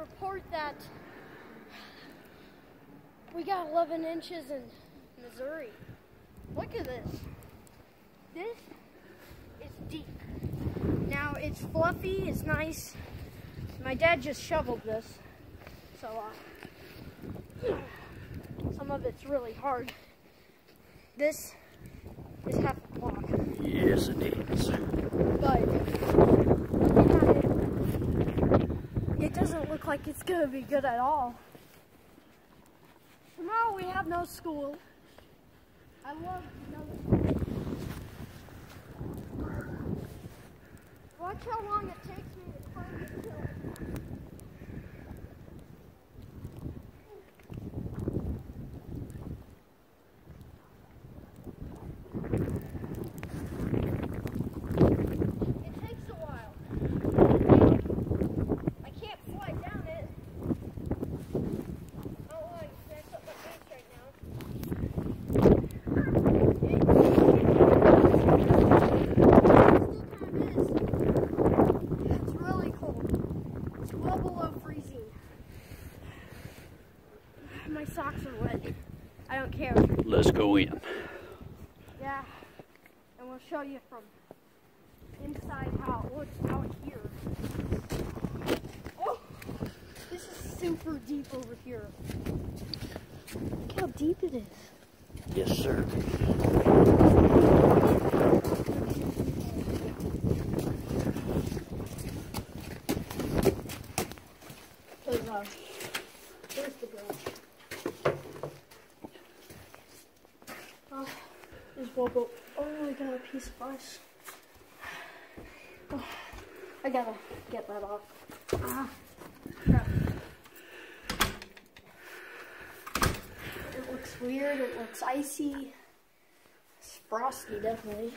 report that we got 11 inches in Missouri. Look at this. This is deep. Now it's fluffy, it's nice. My dad just shoveled this, so uh, some of it's really hard. This is half a block, Yes, it is. but it doesn't look like it's gonna be good at all. Tomorrow we have no school. I love no school. Watch how long it takes me to climb this hill. It takes a while. I can't slide down it. I don't want to mess up my face right now. It still kind of is. It's really cold. It's well below freezing. My socks are wet. I don't care. Let's go in. Yeah. And we'll show you from inside how it looks out here. Oh! This is super deep over here. Look how deep it is. Yes, sir. Cause, uh, there's the garage. Bobo. Oh, I got a piece of ice. Oh, I gotta get that off. Ah, crap. It looks weird. It looks icy. It's frosty, definitely.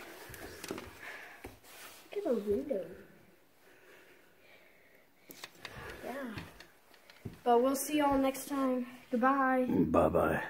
Look at the window. Yeah. But we'll see y'all next time. Goodbye. Bye bye.